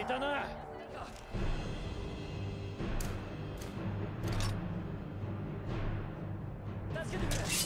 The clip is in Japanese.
いたな。助けてくれ。